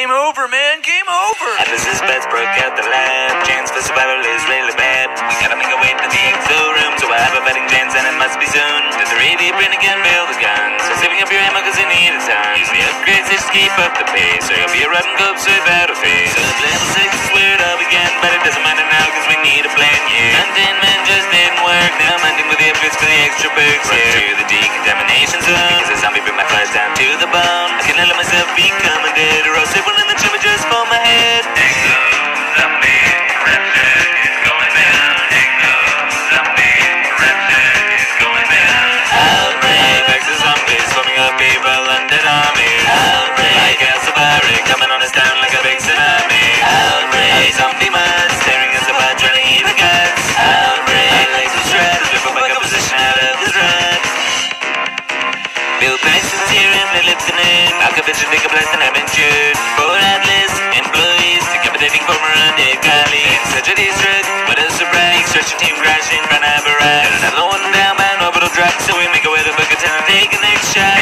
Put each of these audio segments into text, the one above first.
Game over, man. Game over. Atlas's bets broke out the lab. Chance for survival is really bad. We gotta make our way to the exo room, so I have a betting chance and it must be soon. Did the radio print again, build a gun. So saving up your ammo cause you need a ton. Use the upgrades just keep up the pace. Or you'll be a rotten goat, so battle face. So level 6 is where all began, but it doesn't matter now cause we need a plan, yeah. Containment just didn't work. Now I'm hunting with the upgrades for the extra perks, Run yeah. to the decontamination a my flies down to the bone. I can't let myself become a dead or else everyone in the chamber just for my head. Bill Paxton's here and they're listening. Malkovich and Nick Blast and I'm in June. Four Atlas employees decapitating former undead colleagues. Such a distress, what a surprise. search team crashing, run out of ride. Another one down by an orbital drop, so we make a way to book a town and take a next shot.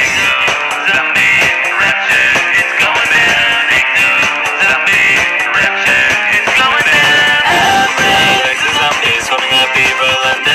People and